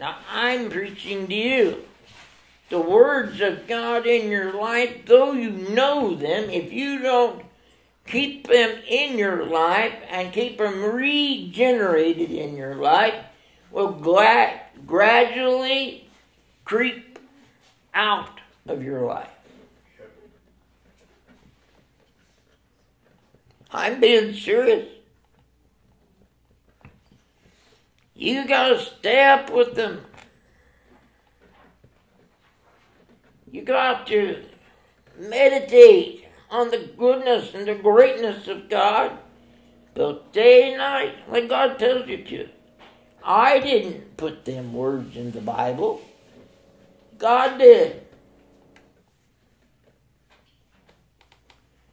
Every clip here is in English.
Now I'm preaching to you. The words of God in your life, though you know them, if you don't keep them in your life and keep them regenerated in your life, will gradually creep out of your life. I'm being serious. You got to stay up with them. You got to meditate on the goodness and the greatness of God both day and night, like God tells you to. I didn't put them words in the Bible. God did.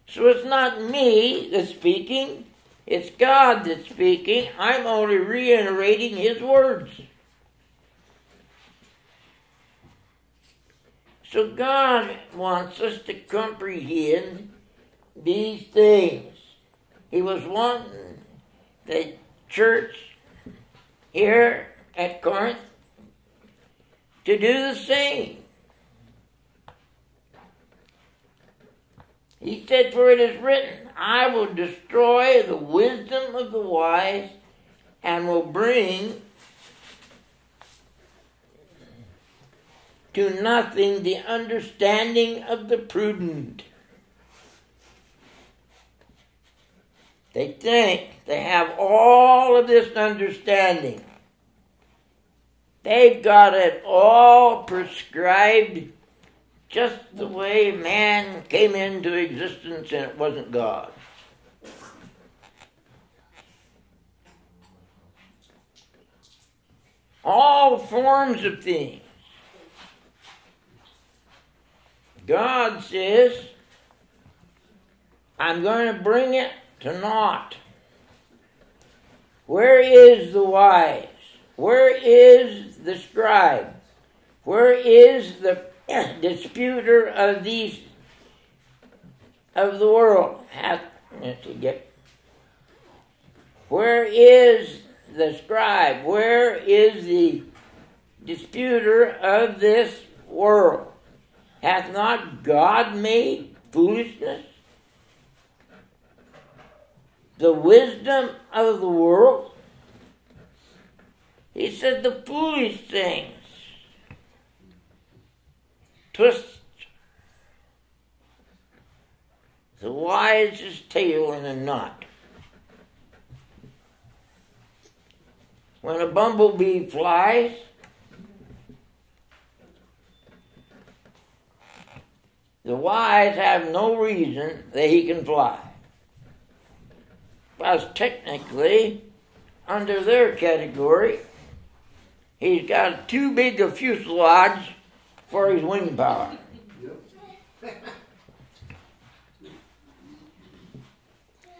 So it's not me that's speaking, it's God that's speaking. I'm only reiterating His words. So God wants us to comprehend these things. He was wanting the church here at Corinth to do the same. He said, For it is written, I will destroy the wisdom of the wise and will bring to nothing the understanding of the prudent. They think they have all of this understanding. They've got it all prescribed just the way man came into existence and it wasn't God. All forms of things. God says, I'm going to bring it to naught. Where is the wise? Where is the scribe? Where is the disputer of these of the world? Hath to get where is the scribe? Where is the disputer of this world? Hath not God made foolishness? The wisdom of the world? He said the foolish things twist the wisest tail in a knot. When a bumblebee flies, the wise have no reason that he can fly. Because technically, under their category, he's got too big a fuselage for his wing power.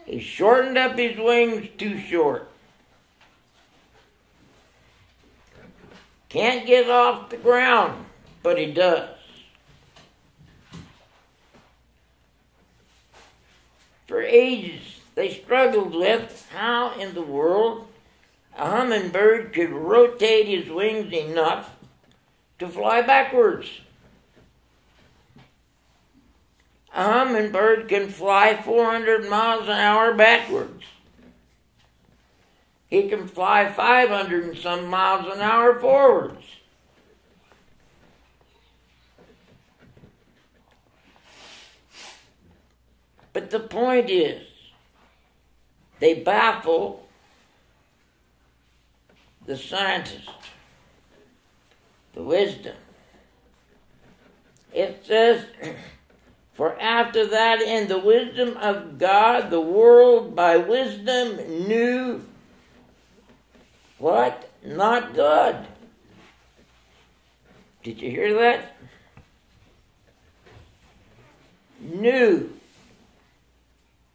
He shortened up his wings too short. Can't get off the ground, but he does. For ages, they struggled with how in the world a hummingbird could rotate his wings enough to fly backwards. A hummingbird can fly 400 miles an hour backwards. He can fly 500 and some miles an hour forwards. But the point is, they baffle the scientist, the wisdom. It says, For after that, in the wisdom of God, the world by wisdom knew what? Not God. Did you hear that? Knew.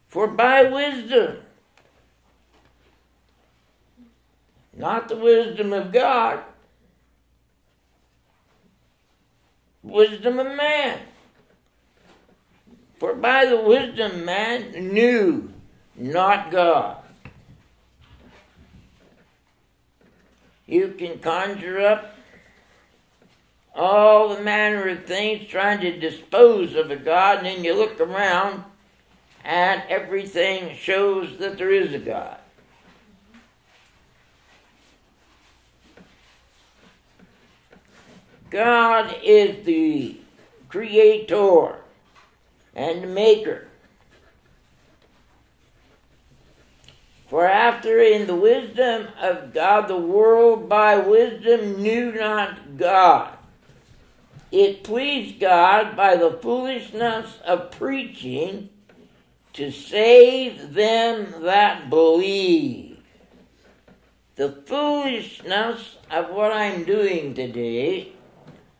For by wisdom, not the wisdom of God, wisdom of man. For by the wisdom man knew not God. You can conjure up all the manner of things trying to dispose of a God, and then you look around and everything shows that there is a God. God is the creator and maker. For after in the wisdom of God the world by wisdom knew not God. It pleased God by the foolishness of preaching to save them that believe. The foolishness of what I'm doing today,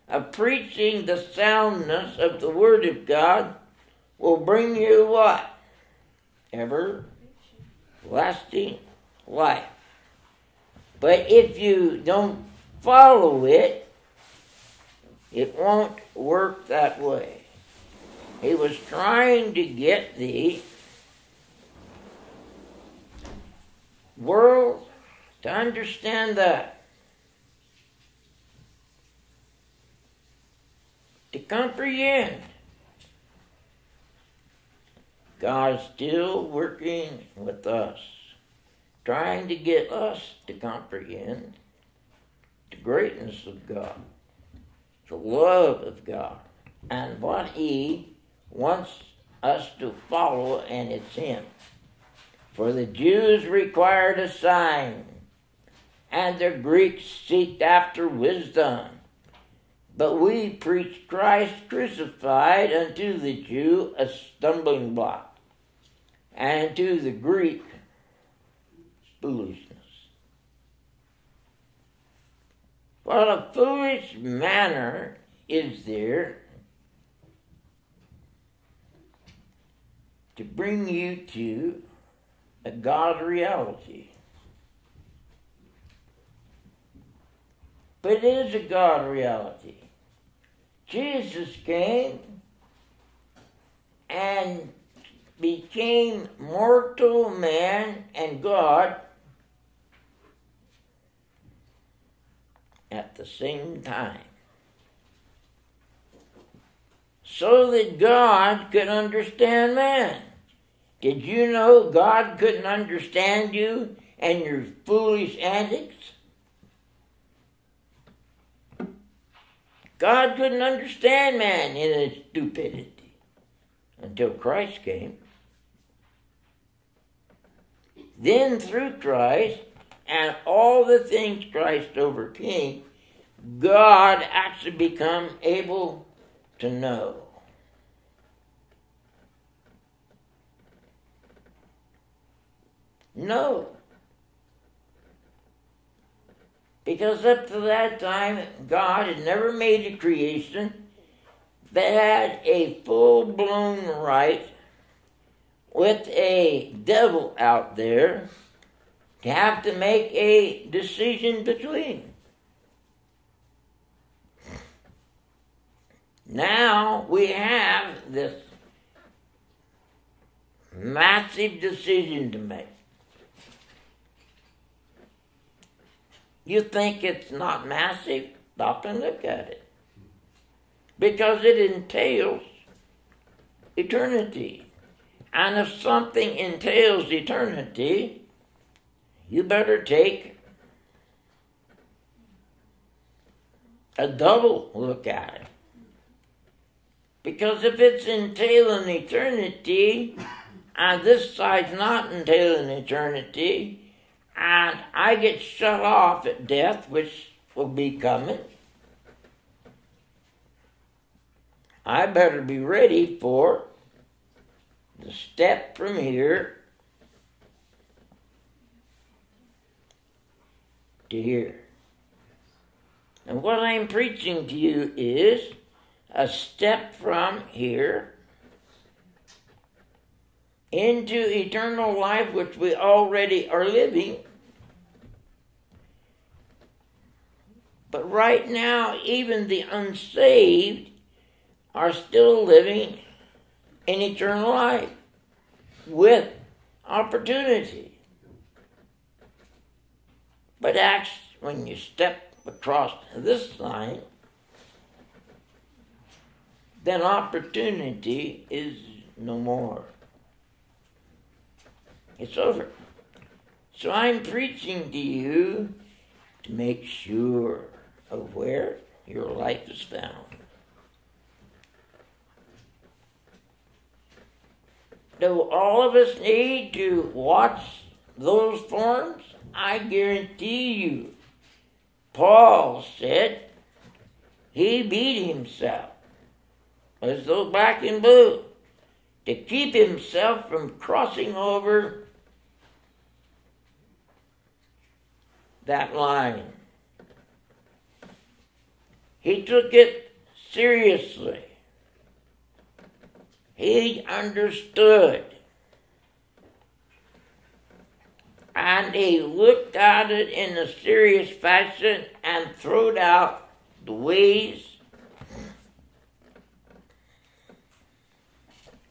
of preaching the soundness of the Word of God, will bring you what? Everlasting life. But if you don't follow it, it won't work that way. He was trying to get the world to understand that. To comprehend. God's still working with us, trying to get us to comprehend the greatness of God, the love of God, and what He wants us to follow, and it's Him. For the Jews required a sign, and the Greeks seeked after wisdom. But we preach Christ crucified unto the Jew a stumbling block, and to the Greek foolishness. What a foolish manner is there to bring you to a God reality. But it is a God reality. Jesus came and became mortal man and God at the same time. So that God could understand man. Did you know God couldn't understand you and your foolish antics? God couldn't understand man in his stupidity until Christ came. Then, through Christ and all the things Christ overcame, God actually become able to know. No. Because up to that time, God had never made a creation that had a full blown right with a devil out there to have to make a decision between. Now we have this massive decision to make. You think it's not massive? Stop and look at it. Because it entails eternity. And if something entails eternity, you better take a double look at it. Because if it's entailing eternity, and this side's not entailing eternity, and I get shut off at death, which will be coming, I better be ready for the step from here to here. And what I'm preaching to you is a step from here into eternal life, which we already are living. But right now, even the unsaved are still living in eternal life with opportunity. But actually, when you step across this line, then opportunity is no more. It's over. So I'm preaching to you to make sure of where your life is found. Do all of us need to watch those forms? I guarantee you. Paul said he beat himself as though black and blue to keep himself from crossing over that line. He took it seriously. He understood. And he looked at it in a serious fashion and threw out the ways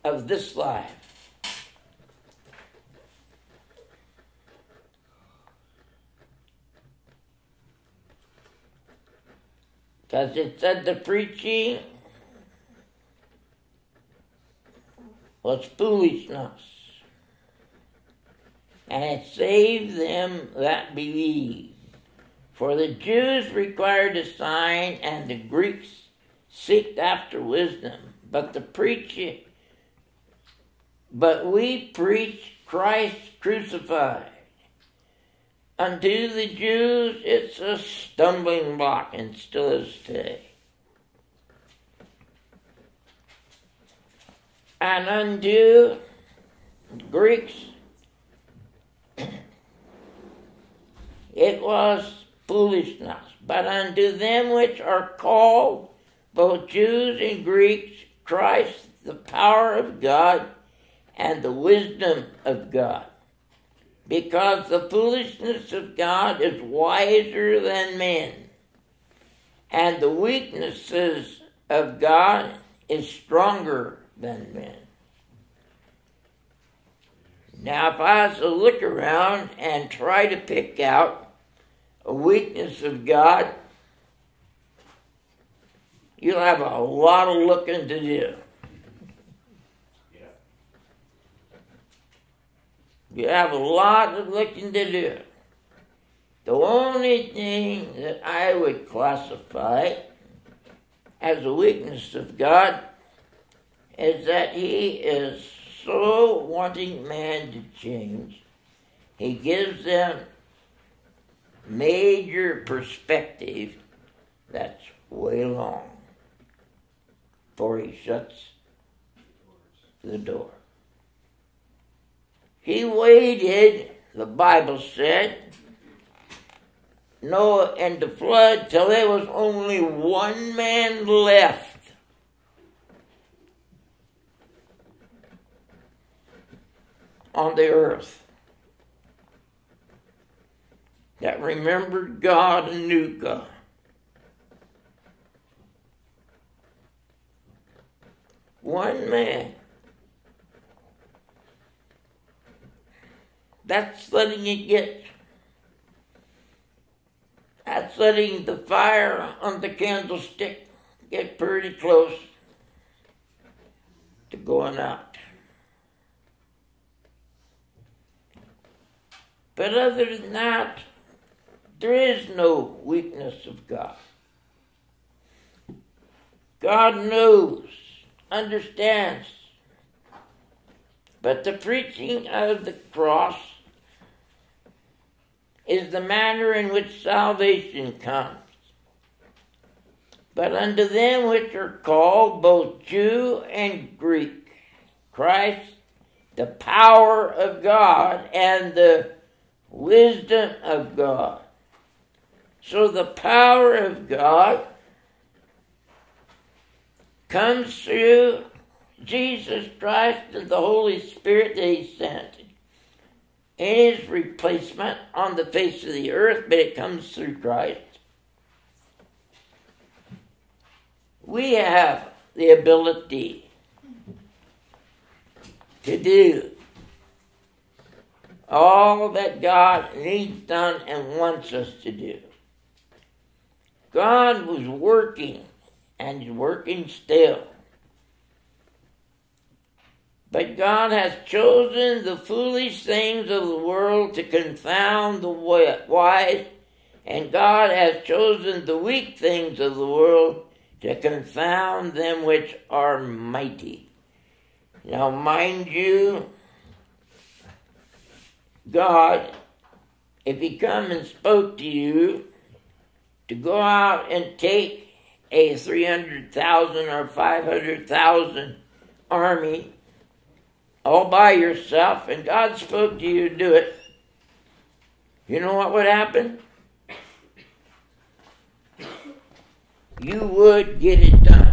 of this life. Because it said the preaching was foolishness. And it saved them that believe. For the Jews required a sign, and the Greeks seeked after wisdom. But the preaching, but we preach Christ crucified. Unto the Jews, it's a stumbling block, and still is today. And unto Greeks, it was foolishness. But unto them which are called, both Jews and Greeks, Christ, the power of God and the wisdom of God because the foolishness of God is wiser than men, and the weaknesses of God is stronger than men. Now, if I was to look around and try to pick out a weakness of God, you'll have a lot of looking to do. You have a lot of looking to do. The only thing that I would classify as a weakness of God is that He is so wanting man to change. He gives them major perspective that's way long before He shuts the door. He waited, the Bible said, Noah and the flood till there was only one man left. On the earth that remembered God and knew God. One man. That's letting it get, that's letting the fire on the candlestick get pretty close to going out. But other than that, there is no weakness of God. God knows, understands. But the preaching of the cross is the manner in which salvation comes. But unto them which are called, both Jew and Greek, Christ, the power of God and the wisdom of God. So the power of God comes through Jesus Christ and the Holy Spirit that He sent his replacement on the face of the earth, but it comes through Christ. We have the ability to do all that God needs done and wants us to do. God was working and is working still But God has chosen the foolish things of the world to confound the wise, and God has chosen the weak things of the world to confound them which are mighty. Now, mind you, God, if He come and spoke to you to go out and take a 300,000 or 500,000 army all by yourself and God spoke to you to do it, you know what would happen? You would get it done.